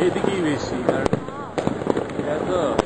یه دیگه وشی کارت